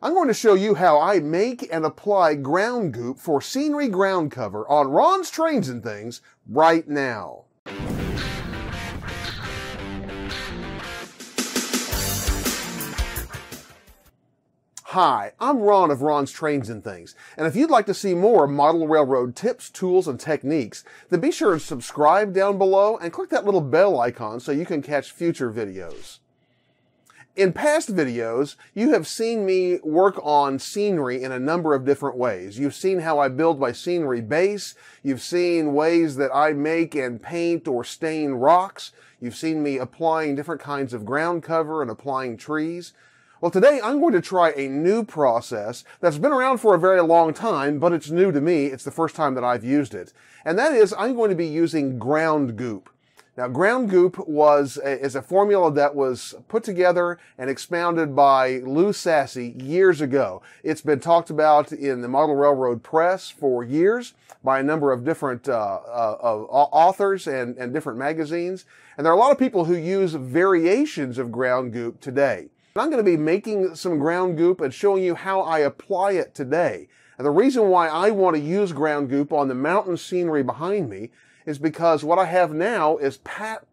I'm going to show you how I make and apply ground goop for scenery ground cover on Ron's Trains N Things right now. Hi, I'm Ron of Ron's Trains N Things, and if you'd like to see more model railroad tips, tools, and techniques, then be sure to subscribe down below and click that little bell icon so you can catch future videos. In past videos, you have seen me work on scenery in a number of different ways. You've seen how I build my scenery base. You've seen ways that I make and paint or stain rocks. You've seen me applying different kinds of ground cover and applying trees. Well, today I'm going to try a new process that's been around for a very long time, but it's new to me. It's the first time that I've used it. And that is I'm going to be using ground goop. Now, ground goop was a, is a formula that was put together and expounded by Lou Sassi years ago. It's been talked about in the Model Railroad Press for years by a number of different uh, uh, authors and, and different magazines. And there are a lot of people who use variations of ground goop today. I'm going to be making some ground goop and showing you how I apply it today. And the reason why I want to use ground goop on the mountain scenery behind me is because what I have now is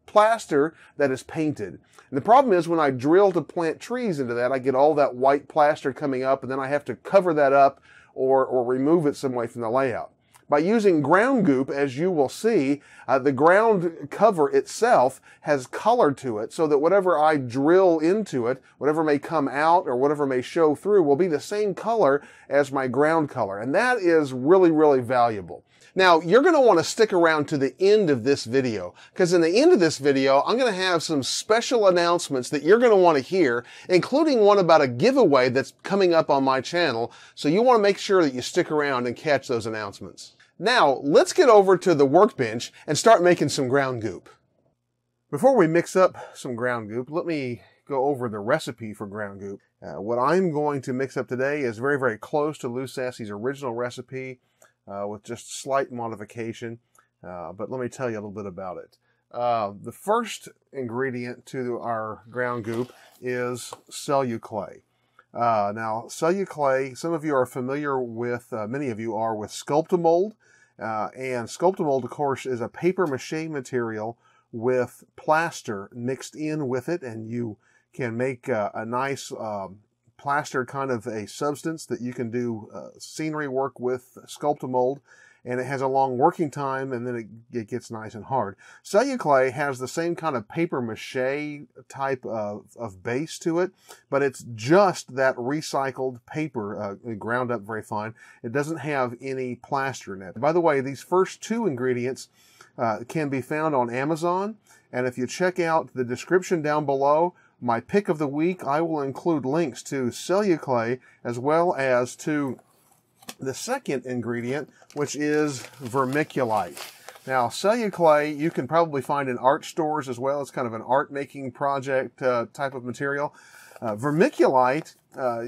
plaster that is painted. And the problem is when I drill to plant trees into that, I get all that white plaster coming up and then I have to cover that up or, or remove it some way from the layout. By using ground goop, as you will see, uh, the ground cover itself has color to it so that whatever I drill into it, whatever may come out or whatever may show through will be the same color as my ground color. And that is really, really valuable. Now, you're going to want to stick around to the end of this video because in the end of this video, I'm going to have some special announcements that you're going to want to hear, including one about a giveaway that's coming up on my channel. So you want to make sure that you stick around and catch those announcements. Now, let's get over to the workbench and start making some ground goop. Before we mix up some ground goop, let me go over the recipe for ground goop. Uh, what I'm going to mix up today is very, very close to Lou Sassi's original recipe uh, with just slight modification. Uh, but let me tell you a little bit about it. Uh, the first ingredient to our ground goop is celluclay. Uh, now, celluclay, some of you are familiar with, uh, many of you are with Sculptamold. Uh, and Sculptamold, of course, is a paper mache material with plaster mixed in with it, and you can make uh, a nice um, plaster kind of a substance that you can do uh, scenery work with, Sculptamold, and it has a long working time and then it, it gets nice and hard. Celluclay has the same kind of paper mache type of, of base to it, but it's just that recycled paper uh, ground up very fine. It doesn't have any plaster in it. By the way, these first two ingredients uh, can be found on Amazon. And if you check out the description down below, my pick of the week, I will include links to celluclay as well as to the second ingredient, which is vermiculite. Now, celluclay you can probably find in art stores as well. It's kind of an art making project uh, type of material. Uh, vermiculite, uh,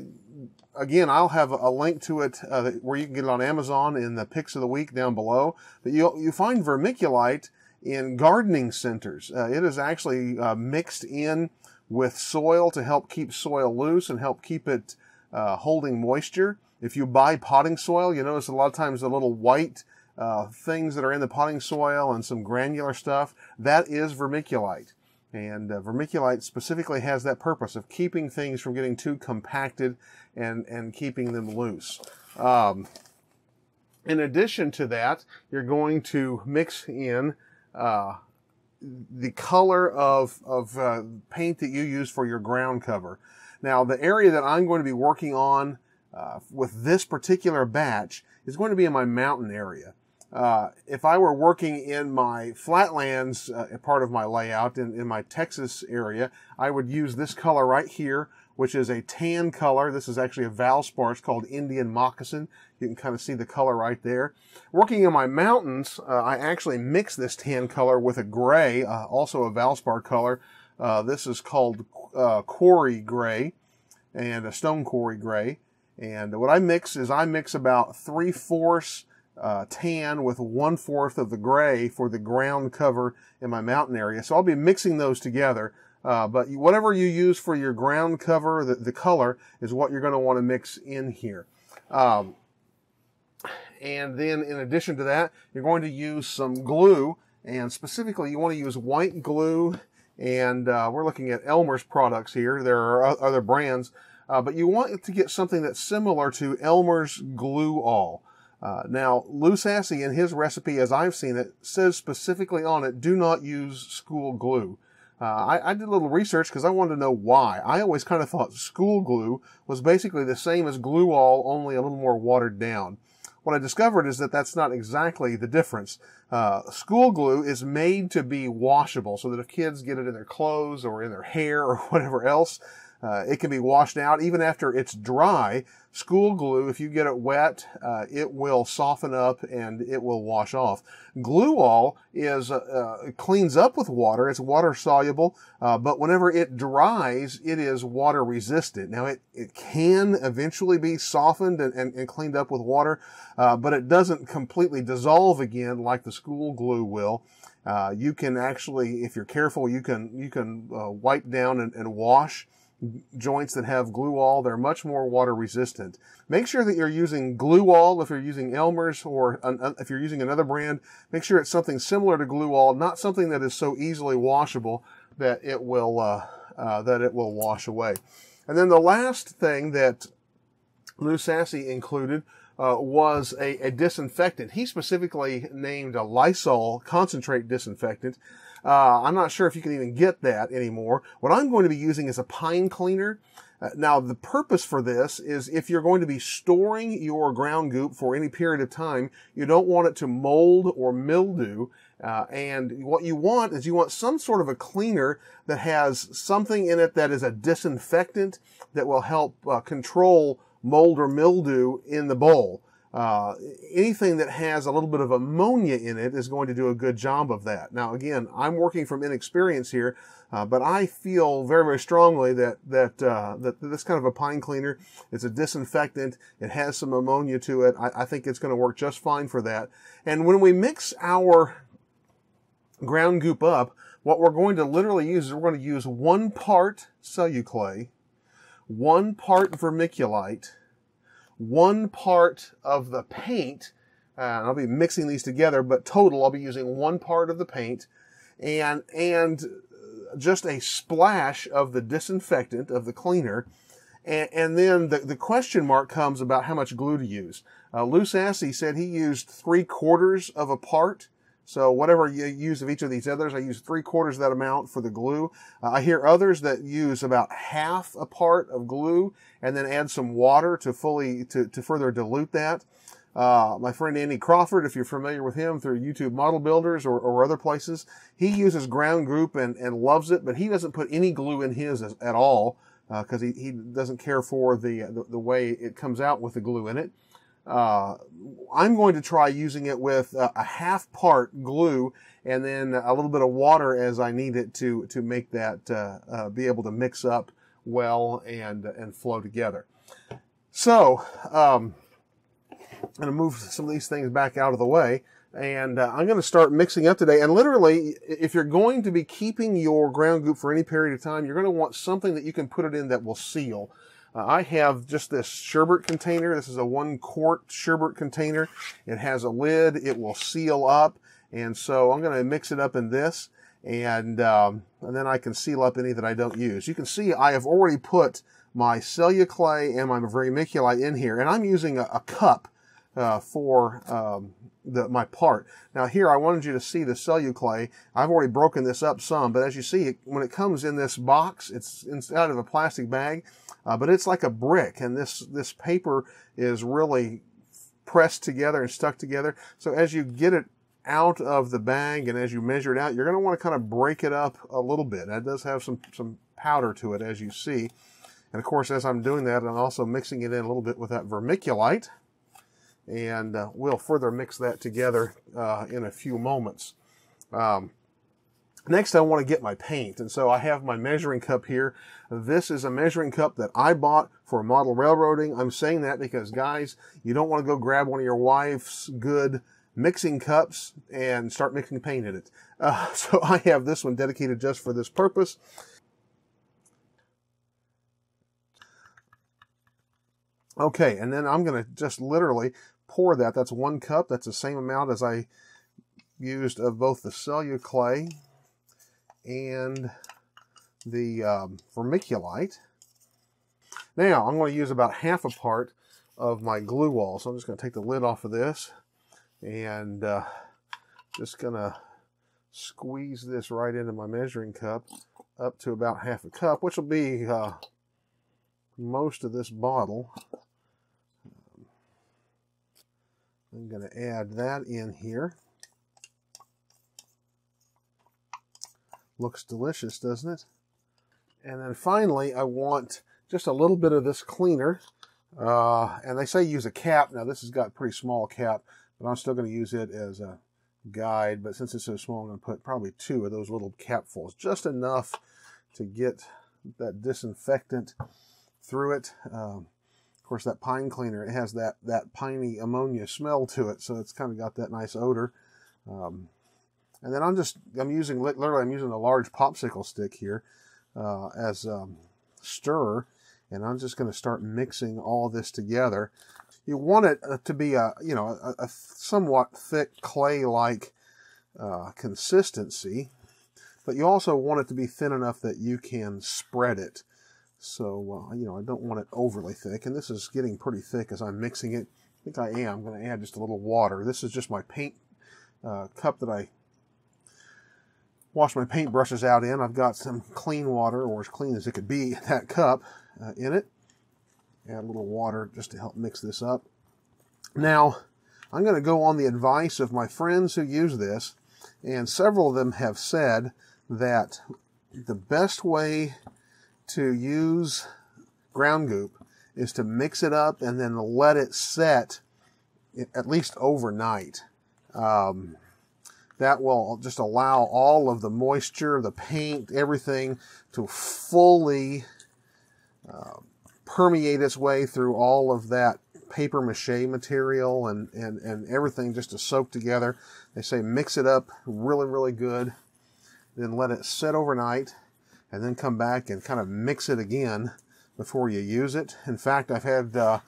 again, I'll have a link to it uh, where you can get it on Amazon in the picks of the week down below. But you you find vermiculite in gardening centers. Uh, it is actually uh, mixed in with soil to help keep soil loose and help keep it holding moisture. If you buy potting soil, you notice a lot of times the little white uh, things that are in the potting soil and some granular stuff, that is vermiculite. And uh, vermiculite specifically has that purpose of keeping things from getting too compacted and, and keeping them loose. Um, in addition to that, you're going to mix in uh, the color of, of uh, paint that you use for your ground cover. Now, the area that I'm going to be working on uh, with this particular batch is going to be in my mountain area. Uh, if I were working in my flatlands uh, part of my layout in, in my Texas area, I would use this color right here, which is a tan color. This is actually a Valspar. It's called Indian Moccasin. You can kind of see the color right there. Working in my mountains, uh, I actually mix this tan color with a gray, uh, also a Valspar color. Uh, this is called quarry gray and a stone quarry gray. And what I mix is I mix about three fourths uh, tan with one fourth of the gray for the ground cover in my mountain area. So I'll be mixing those together. Uh, but whatever you use for your ground cover, the, the color is what you're going to want to mix in here. Um, and then in addition to that, you're going to use some glue and specifically you want to use white glue and uh, we're looking at Elmer's products here. There are other brands, uh, but you want to get something that's similar to Elmer's Glue All. Uh, now, Lou Sassi in his recipe, as I've seen it, says specifically on it, do not use school glue. Uh, I, I, did a little research because I wanted to know why. I always kind of thought school glue was basically the same as glue all, only a little more watered down. What I discovered is that that's not exactly the difference. Uh, school glue is made to be washable so that if kids get it in their clothes or in their hair or whatever else, uh, it can be washed out even after it's dry. School glue, if you get it wet, uh, it will soften up and it will wash off. Glue all is uh, uh cleans up with water. It's water soluble, uh, but whenever it dries, it is water resistant. Now it, it can eventually be softened and, and, and cleaned up with water, uh, but it doesn't completely dissolve again like the school glue will. you can actually, if you're careful, you can you can wipe down and, and wash joints that have glue all, they're much more water resistant. Make sure that you're using glue all if you're using Elmer's or if you're using another brand. Make sure it's something similar to glue all, not something that is so easily washable that it will uh, uh, that it will wash away. And then the last thing that Lou Sassi included uh, was a, a, disinfectant. He specifically named a Lysol concentrate disinfectant. Uh, I'm not sure if you can even get that anymore. What I'm going to be using is a pine cleaner. Uh, now, the purpose for this is if you're going to be storing your ground goop for any period of time, you don't want it to mold or mildew. Uh, and what you want is you want some sort of a cleaner that has something in it that is a disinfectant that will help uh, control mold or mildew in the bowl. Uh, anything that has a little bit of ammonia in it is going to do a good job of that. Now, again, I'm working from inexperience here, uh, but I feel very, very strongly that that uh, that this kind of a pine cleaner is a disinfectant. It has some ammonia to it. I, I think it's going to work just fine for that. And when we mix our ground goop up, what we're going to literally use is we're going to use one part celluclay, one part vermiculite, one part of the paint. Uh, I'll be mixing these together, but total, I'll be using one part of the paint and, and just a splash of the disinfectant, of the cleaner. And, and then the, the question mark comes about how much glue to use. Uh, Lou Sassi said he used three quarters of a part so whatever you use of each of these others, I use three quarters of that amount for the glue. Uh, I hear others that use about half a part of glue and then add some water to fully, to, to further dilute that. Uh, my friend Andy Crawford, if you're familiar with him through YouTube Model Builders or, or other places, he uses ground goop and, and loves it, but he doesn't put any glue in his as, at all because uh, he, he doesn't care for the, the, the way it comes out with the glue in it. Uh, I'm going to try using it with a, a, half part glue and then a little bit of water as I need it to to make that uh, uh, be able to mix up well and and flow together. So um, I'm going to move some of these things back out of the way. And uh, I'm going to start mixing up today. And literally, if you're going to be keeping your ground goop for any period of time, you're going to want something that you can put it in that will seal. Uh, I have just this sherbet container. This is a one quart sherbet container. It has a lid. It will seal up. And so I'm going to mix it up in this and, um, and then I can seal up any that I don't use. You can see I have already put my celluclay and my vermiculite in here and I'm using a, a cup uh, for um, the, my part. Now here I wanted you to see the celluclay. I've already broken this up some, but as you see, it, when it comes in this box, it's inside of a plastic bag, uh, but it's like a brick, and this this paper is really pressed together and stuck together. So as you get it out of the bag and as you measure it out, you're going to want to kind of break it up a little bit. That does have some some powder to it, as you see. And of course, as I'm doing that, I'm also mixing it in a little bit with that vermiculite and uh, we'll further mix that together uh, in a few moments. Um, Next, I want to get my paint. And so I have my measuring cup here. This is a measuring cup that I bought for model railroading. I'm saying that because guys, you don't want to go grab one of your wife's good mixing cups and start mixing paint in it. Uh, so I have this one dedicated just for this purpose. Okay, and then I'm going to just literally pour that. That's one cup. That's the same amount as I used of both the celluclay and the um, vermiculite. Now, I'm going to use about half a part of my glue all. So I'm just going to take the lid off of this and uh, just going to squeeze this right into my measuring cup up to about half a cup, which will be uh, most of this bottle. I'm going to add that in here. Looks delicious, doesn't it? And then finally, I want just a little bit of this cleaner. Uh, and they say use a cap. Now, this has got a pretty small cap, but I'm still going to use it as a guide. But since it's so small, I'm going to put probably two of those little capfuls, just enough to get that disinfectant through it. Um, of course, that pine cleaner, it has that, that piney ammonia smell to it, so it's kind of got that nice odor. Um, and then I'm just, I'm using, literally, I'm using a large popsicle stick here uh, as um, stir, and I'm just going to start mixing all this together. You want it uh, to be a, you know, a, a somewhat thick clay-like uh, consistency, but you also want it to be thin enough that you can spread it. So, uh, you know, I don't want it overly thick. And this is getting pretty thick as I'm mixing it. I think I am. I'm going to add just a little water. This is just my paint uh, cup that I wash my paint brushes out in. I've got some clean water, or as clean as it could be, that cup uh, in it. Add a little water just to help mix this up. Now, I'm going to go on the advice of my friends who use this, and several of them have said that the best way to use ground goop is to mix it up and then let it set at least overnight. Um, that will just allow all of the moisture, the paint, everything to fully uh, permeate its way through all of that paper mache material and, and, and everything just to soak together. They say mix it up really, really good, then let it set overnight and then come back and kind of mix it again before you use it. In fact, I've had uh,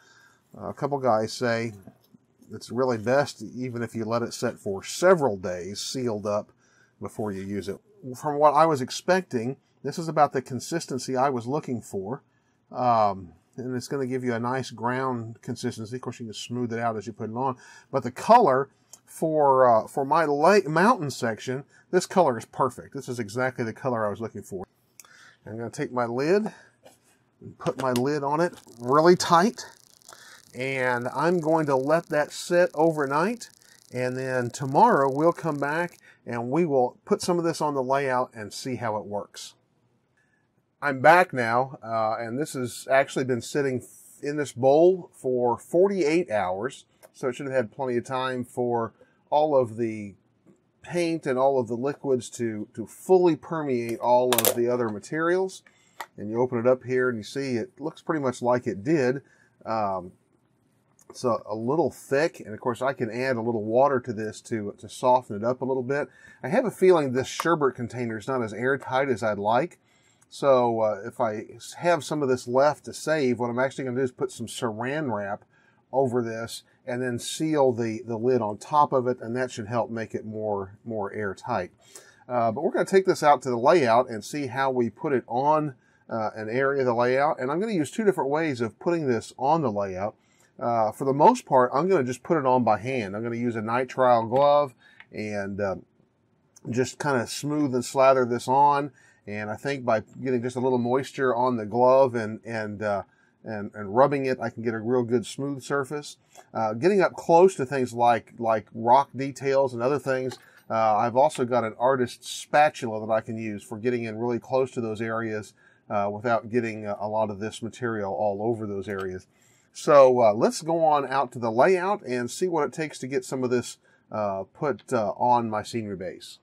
a couple guys say it's really best even if you let it set for several days sealed up before you use it. From what I was expecting, this is about the consistency I was looking for. Um, and it's going to give you a nice ground consistency. Of course, you can smooth it out as you put it on. But the color for uh, for my mountain section, this color is perfect. This is exactly the color I was looking for. I'm going to take my lid and put my lid on it really tight. And I'm going to let that sit overnight. And then tomorrow we'll come back and we will put some of this on the layout and see how it works. I'm back now, uh, and this has actually been sitting in this bowl for 48 hours. So it should have had plenty of time for all of the paint and all of the liquids to, to fully permeate all of the other materials. And you open it up here and you see it looks pretty much like it did. Um, it's a, a, little thick, and of course I can add a little water to this to, to soften it up a little bit. I have a feeling this sherbet container is not as airtight as I'd like. So uh, if I have some of this left to save, what I'm actually going to do is put some saran wrap over this and then seal the, the lid on top of it, and that should help make it more, more airtight. Uh, but we're going to take this out to the layout and see how we put it on uh, an area of the layout. And I'm going to use two different ways of putting this on the layout. Uh, for the most part, I'm going to just put it on by hand. I'm going to use a nitrile glove and uh, just kind of smooth and slather this on. And I think by getting just a little moisture on the glove and, and uh, and, and rubbing it, I can get a real good smooth surface. Uh, getting up close to things like, like rock details and other things, uh, I've also got an artist spatula that I can use for getting in really close to those areas uh, without getting a, lot of this material all over those areas. So uh, let's go on out to the layout and see what it takes to get some of this uh, put uh, on my scenery base.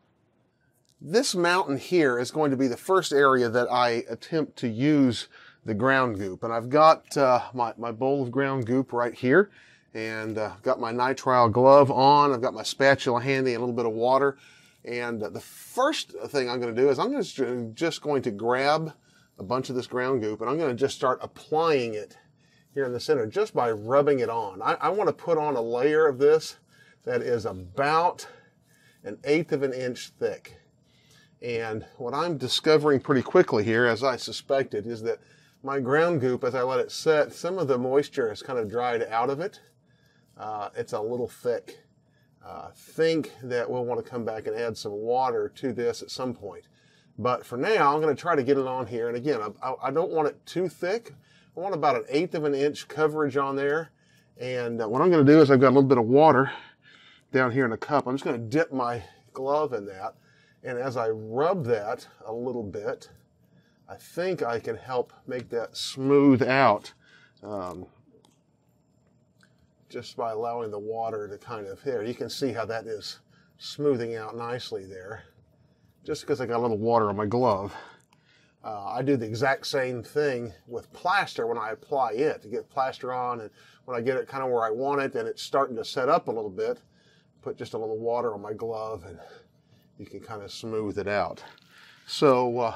This mountain here is going to be the first area that I attempt to use the ground goop. And I've got uh, my, my bowl of ground goop right here. And uh, I've got my nitrile glove on. I've got my spatula handy and a little bit of water. And uh, the first thing I'm going to do is I'm just, just going to grab a bunch of this ground goop and I'm going to just start applying it here in the center just by rubbing it on. I, I want to put on a layer of this that is about an eighth of an inch thick. And what I'm discovering pretty quickly here, as I suspected, is that my ground goop, as I let it set, some of the moisture has kind of dried out of it. Uh, it's a little thick. Uh, think that we'll want to come back and add some water to this at some point. But for now, I'm going to try to get it on here. And again, I, I don't want it too thick. I want about an eighth of an inch coverage on there. And uh, what I'm going to do is I've got a little bit of water down here in a cup. I'm just going to dip my glove in that. And as I rub that a little bit, I think I can help make that smooth out um, just by allowing the water to kind of, here, you can see how that is smoothing out nicely there. Just because I got a little water on my glove. Uh, I do the exact same thing with plaster when I apply it to get plaster on and when I get it kind of where I want it and it's starting to set up a little bit, put just a little water on my glove and you can kind of smooth it out. So uh,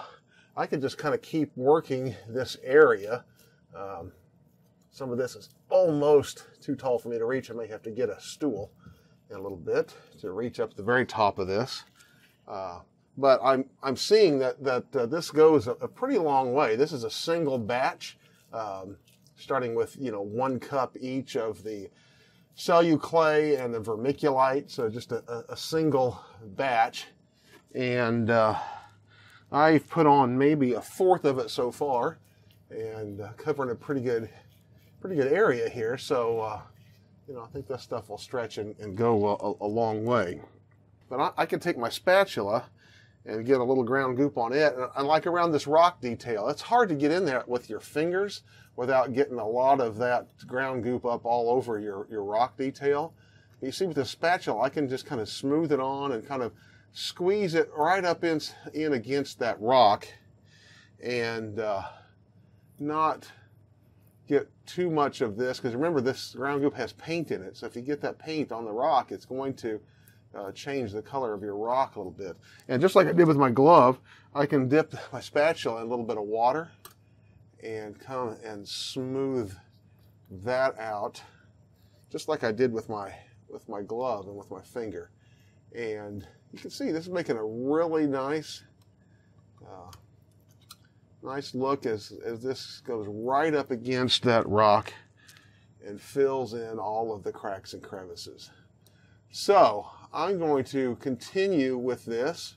I can just kind of keep working this area. Um, some of this is almost too tall for me to reach. I may have to get a stool in a little bit to reach up the very top of this. Uh, but I'm, I'm seeing that, that uh, this goes a, a, pretty long way. This is a single batch, um, starting with, you know, one cup each of the Celluclay and the vermiculite. So just a, a single batch. And, uh, I've put on maybe a fourth of it so far and uh, covering a pretty good, pretty good area here. So, uh, you know, I think this stuff will stretch and, and go a, a, long way. But I, I, can take my spatula and get a little ground goop on it. And like around this rock detail, it's hard to get in there with your fingers without getting a lot of that ground goop up all over your, your rock detail. You see with the spatula, I can just kind of smooth it on and kind of squeeze it right up in, in against that rock and uh, not get too much of this because remember this ground goop has paint in it so if you get that paint on the rock it's going to uh, change the color of your rock a little bit and just like I did with my glove I can dip my spatula in a little bit of water and come and smooth that out just like I did with my with my glove and with my finger and you can see this is making a really nice, uh, nice look as, as this goes right up against that rock and fills in all of the cracks and crevices. So I'm going to continue with this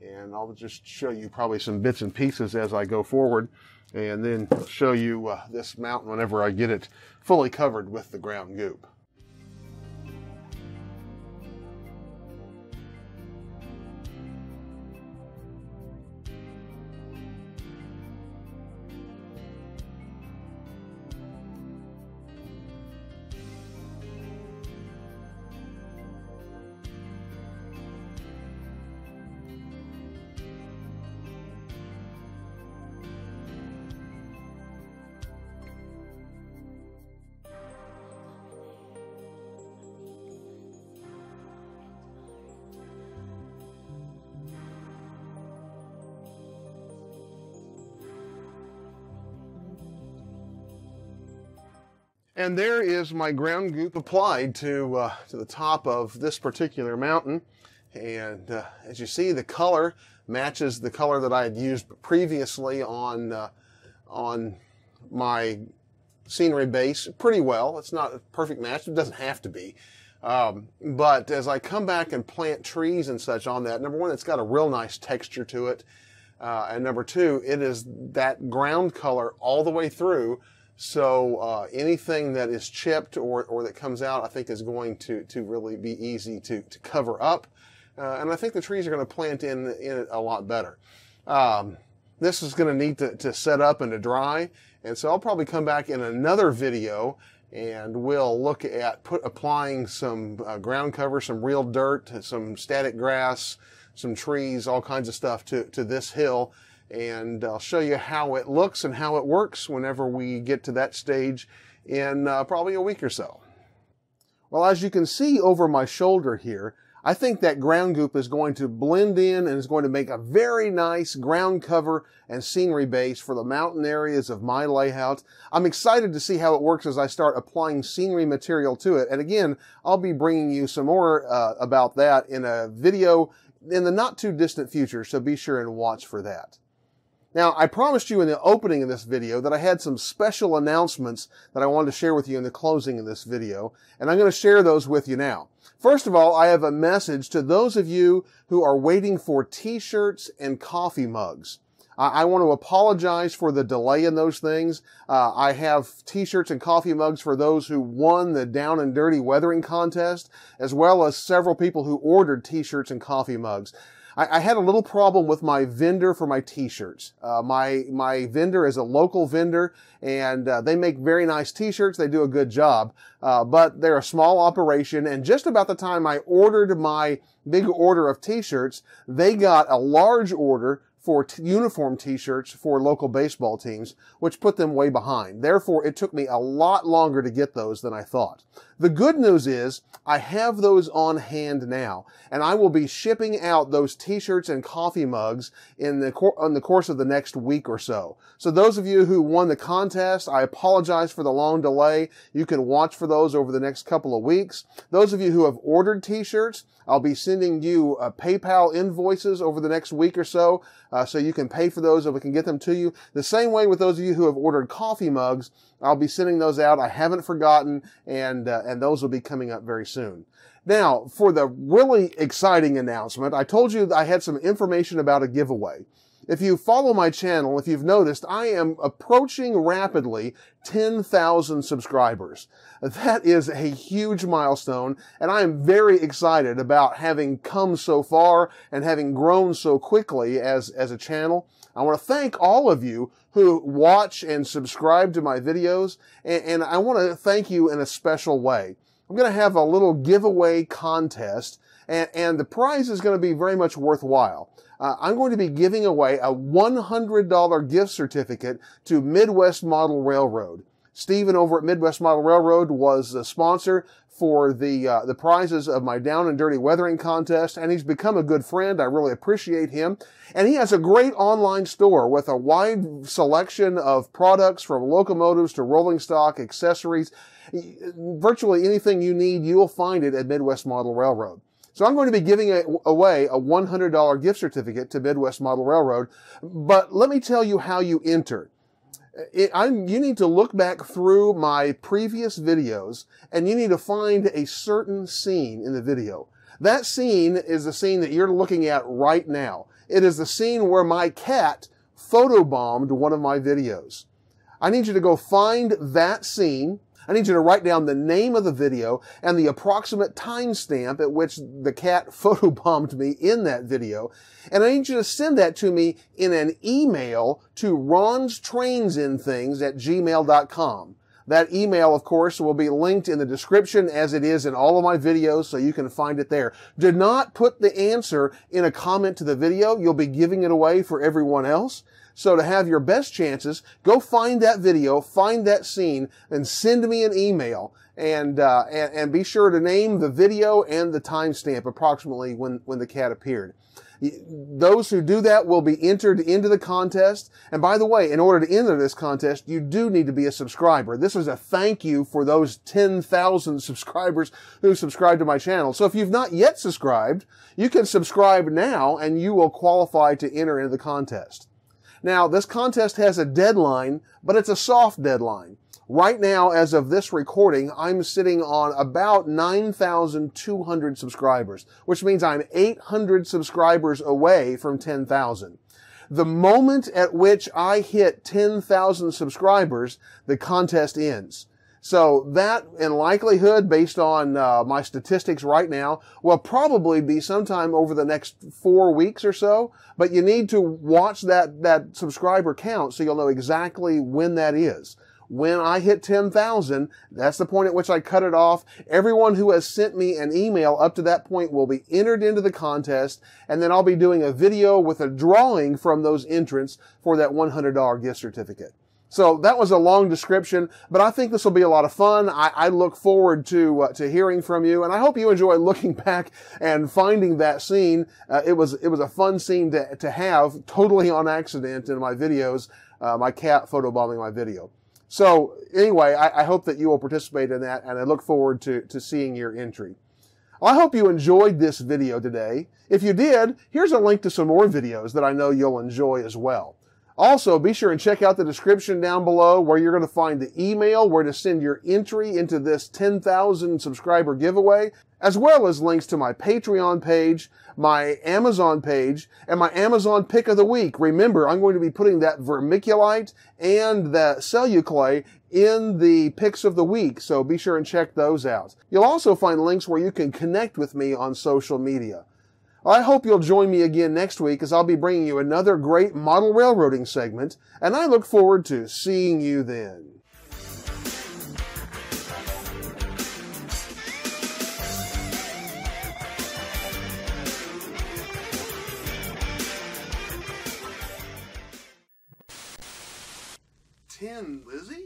and I'll just show you probably some bits and pieces as I go forward and then show you uh, this mountain whenever I get it fully covered with the ground goop. And there is my ground goop applied to, uh, to the top of this particular mountain. And uh, as you see, the color matches the color that I had used previously on, uh, on my scenery base pretty well. It's not a perfect match. It doesn't have to be. Um, but as I come back and plant trees and such on that, number one, it's got a real nice texture to it. Uh, and number two, it is that ground color all the way through so uh, anything that is chipped or, or that comes out, I think is going to, to really be easy to, to cover up. Uh, and I think the trees are going to plant in, in it a lot better. Um, this is going to need to, to set up and to dry. And so I'll probably come back in another video and we'll look at put applying some uh, ground cover, some real dirt, some static grass, some trees, all kinds of stuff to, to this hill and I'll show you how it looks and how it works whenever we get to that stage in uh, probably a week or so. Well, as you can see over my shoulder here, I think that ground goop is going to blend in and is going to make a very nice ground cover and scenery base for the mountain areas of my layout. I'm excited to see how it works as I start applying scenery material to it. And again, I'll be bringing you some more uh, about that in a video in the not too distant future, so be sure and watch for that. Now, I promised you in the opening of this video that I had some special announcements that I wanted to share with you in the closing of this video, and I'm going to share those with you now. First of all, I have a message to those of you who are waiting for t-shirts and coffee mugs. I want to apologize for the delay in those things. Uh, I have t-shirts and coffee mugs for those who won the Down and Dirty Weathering contest, as well as several people who ordered t-shirts and coffee mugs. I, I, had a little problem with my vendor for my t-shirts. Uh, my, my vendor is a local vendor and uh, they make very nice t-shirts. They do a good job. Uh, but they're a small operation and just about the time I ordered my big order of t-shirts, they got a large order for t- uniform t-shirts for local baseball teams, which put them way behind. Therefore, it took me a lot longer to get those than I thought. The good news is I have those on hand now, and I will be shipping out those t-shirts and coffee mugs in the cor- on the course of the next week or so. So those of you who won the contest, I apologize for the long delay. You can watch for those over the next couple of weeks. Those of you who have ordered t-shirts, I'll be sending you uh, PayPal invoices over the next week or so, uh, so you can pay for those and we can get them to you. The same way with those of you who have ordered coffee mugs, I'll be sending those out. I haven't forgotten, and uh, and those will be coming up very soon. Now, for the really exciting announcement, I told you I had some information about a giveaway. If you follow my channel, if you've noticed, I am approaching rapidly 10,000 subscribers. That is a huge milestone, and I am very excited about having come so far and having grown so quickly as, as a channel. I want to thank all of you who watch and subscribe to my videos, and, and I want to thank you in a special way. I'm going to have a little giveaway contest, and, and the prize is going to be very much worthwhile uh, I'm going to be giving away a $100 gift certificate to Midwest Model Railroad. Stephen over at Midwest Model Railroad was the sponsor for the uh, the prizes of my down and dirty weathering contest, and he's become a good friend. I really appreciate him, and he has a great online store with a wide selection of products from locomotives to rolling stock, accessories, virtually anything you need, you will find it at Midwest Model Railroad. So I'm going to be giving away a $100 gift certificate to Midwest Model Railroad. But let me tell you how you enter. It, you need to look back through my previous videos and you need to find a certain scene in the video. That scene is the scene that you're looking at right now. It is the scene where my cat photobombed one of my videos. I need you to go find that scene I need you to write down the name of the video and the approximate timestamp at which the cat photobombed me in that video. And I need you to send that to me in an email to Ron's Trains in Things at gmail.com. That email, of course, will be linked in the description as it is in all of my videos, so you can find it there. Do not put the answer in a comment to the video. You'll be giving it away for everyone else. So to have your best chances, go find that video, find that scene, and send me an email. And, uh, and, and be sure to name the video and the timestamp approximately when, when the cat appeared. Those who do that will be entered into the contest. And by the way, in order to enter this contest, you do need to be a subscriber. This is a thank you for those 10,000 subscribers who subscribe to my channel. So if you've not yet subscribed, you can subscribe now and you will qualify to enter into the contest. Now, this contest has a deadline, but it's a soft deadline. Right now, as of this recording, I'm sitting on about 9,200 subscribers, which means I'm 800 subscribers away from 10,000. The moment at which I hit 10,000 subscribers, the contest ends. So that, in likelihood, based on uh, my statistics right now, will probably be sometime over the next four weeks or so. But you need to watch that that subscriber count so you'll know exactly when that is. When I hit 10,000, that's the point at which I cut it off. Everyone who has sent me an email up to that point will be entered into the contest, and then I'll be doing a video with a drawing from those entrants for that $100 gift certificate. So that was a long description, but I think this will be a lot of fun. I, I look forward to uh, to hearing from you, and I hope you enjoy looking back and finding that scene. Uh, it was it was a fun scene to to have, totally on accident in my videos. Uh, my cat photobombing my video. So anyway, I, I hope that you will participate in that, and I look forward to to seeing your entry. I hope you enjoyed this video today. If you did, here's a link to some more videos that I know you'll enjoy as well. Also, be sure and check out the description down below where you're going to find the email where to send your entry into this 10,000 subscriber giveaway, as well as links to my Patreon page, my Amazon page, and my Amazon pick of the week. Remember, I'm going to be putting that vermiculite and the celluclay in the picks of the week, so be sure and check those out. You'll also find links where you can connect with me on social media. I hope you'll join me again next week as I'll be bringing you another great model railroading segment, and I look forward to seeing you then. Ten, Lizzie?